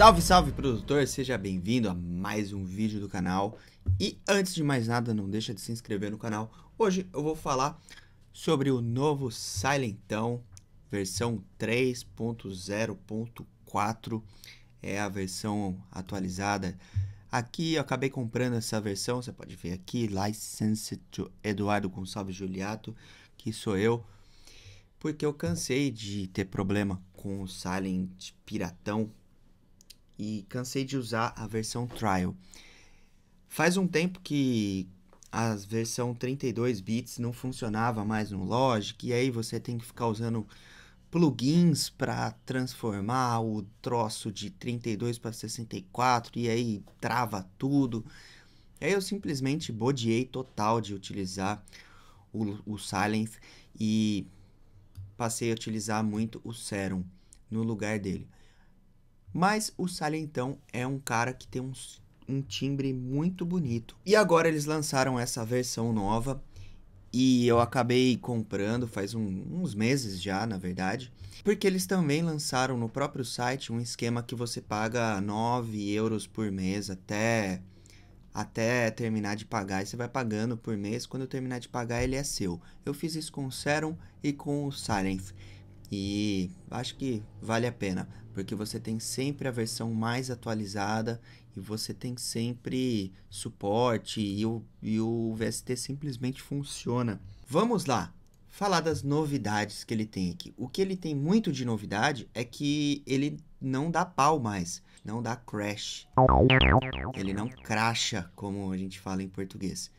Salve, salve produtor, seja bem-vindo a mais um vídeo do canal. E antes de mais nada, não deixa de se inscrever no canal. Hoje eu vou falar sobre o novo Silentão, versão 3.0.4. É a versão atualizada. Aqui eu acabei comprando essa versão, você pode ver aqui, Licensed to Eduardo Gonçalves Juliato, que sou eu. Porque eu cansei de ter problema com o Silent Piratão e cansei de usar a versão Trial. Faz um tempo que a versão 32 bits não funcionava mais no Logic e aí você tem que ficar usando plugins para transformar o troço de 32 para 64 e aí trava tudo. Aí eu simplesmente bodiei total de utilizar o, o Silence e passei a utilizar muito o Serum no lugar dele. Mas o Silentão é um cara que tem um, um timbre muito bonito. E agora eles lançaram essa versão nova e eu acabei comprando faz um, uns meses já, na verdade. Porque eles também lançaram no próprio site um esquema que você paga 9 euros por mês até, até terminar de pagar. E você vai pagando por mês. Quando terminar de pagar, ele é seu. Eu fiz isso com o Serum e com o Silence. E acho que vale a pena, porque você tem sempre a versão mais atualizada e você tem sempre suporte e o, e o VST simplesmente funciona. Vamos lá, falar das novidades que ele tem aqui. O que ele tem muito de novidade é que ele não dá pau mais, não dá crash. Ele não cracha, como a gente fala em português.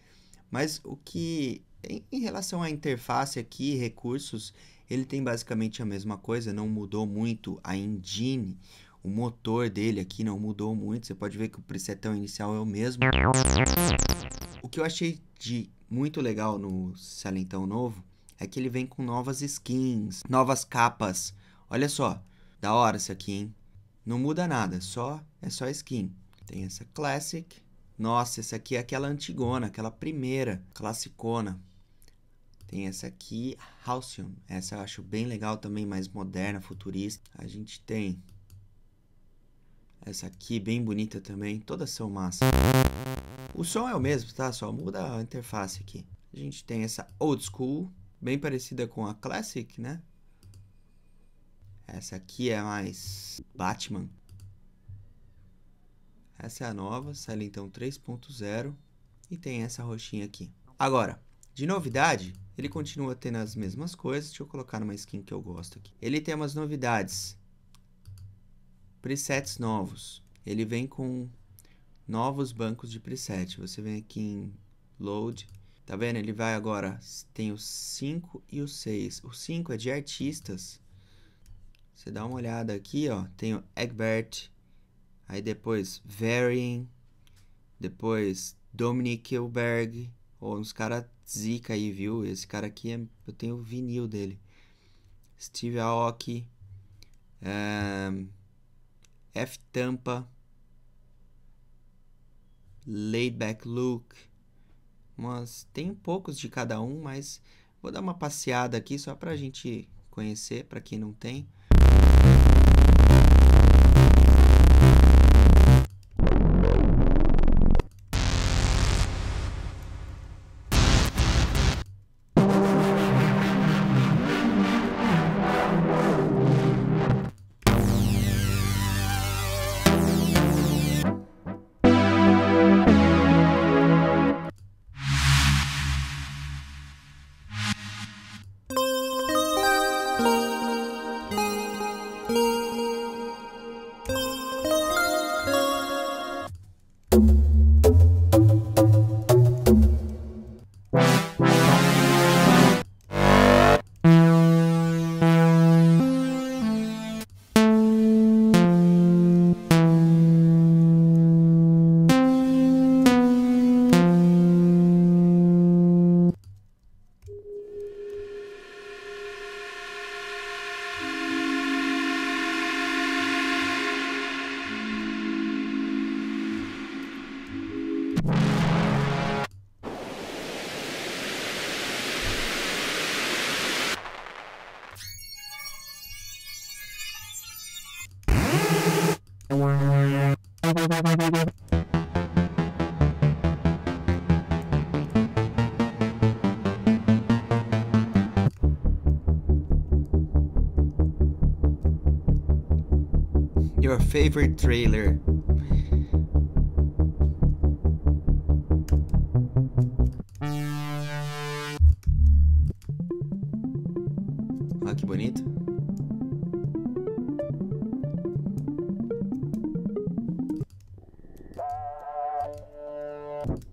Mas o que, em, relação à interface aqui, recursos, ele tem basicamente a mesma coisa, não mudou muito a engine, o motor dele aqui não mudou muito, você pode ver que o presetão inicial é o mesmo. O que eu achei de muito legal no Silentão novo é que ele vem com novas skins, novas capas. Olha só, da hora isso aqui, hein? Não muda nada, só é só skin. Tem essa Classic. Nossa, essa aqui é aquela antigona, aquela primeira, classicona. Tem essa aqui, Halcyon. Essa eu acho bem legal também, mais moderna, futurista. A gente tem essa aqui, bem bonita também. Todas são massa. O som é o mesmo, tá? Só muda a interface aqui. A gente tem essa Old School, bem parecida com a Classic, né? Essa aqui é mais Batman. Essa é a nova, Silentão 3.0. E tem essa roxinha aqui. Agora, de novidade, ele continua tendo as mesmas coisas. Deixa eu colocar numa skin que eu gosto aqui. Ele tem umas novidades. Presets novos. Ele vem com novos bancos de preset. Você vem aqui em Load. Tá vendo? Ele vai agora. Tem o 5 e o 6. O 5 é de artistas. Você dá uma olhada aqui, ó. Tem o Egbert. Aí depois Varying. Depois Dominic Hilberg. Ou uns caras zica aí, viu? Esse cara aqui, é, eu tenho o vinil dele. Steve Aoki. Um, F Tampa. Laid Back Look. Mas tem poucos de cada um, mas vou dar uma passeada aqui só pra gente conhecer, para quem não tem. Your favorite trailer. you.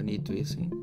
Bonito isso, hein?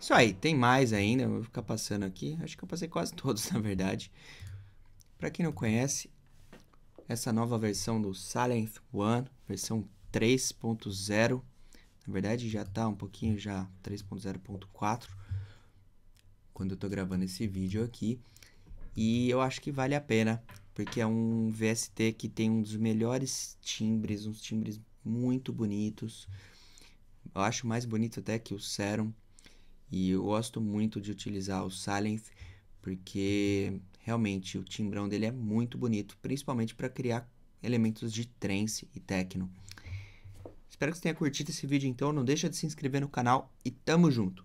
Isso aí, tem mais ainda, vou ficar passando aqui. Acho que eu passei quase todos, na verdade. Para quem não conhece, essa nova versão do Silent One, versão 3.0, na verdade já tá um pouquinho já 3.0.4, quando eu tô gravando esse vídeo aqui. E eu acho que vale a pena, porque é um VST que tem um dos melhores timbres, uns timbres muito bonitos. Eu acho mais bonito até que o Serum. E eu gosto muito de utilizar o Silent porque realmente o timbrão dele é muito bonito, principalmente para criar elementos de trance e techno. Espero que você tenha curtido esse vídeo então, não deixa de se inscrever no canal e tamo junto!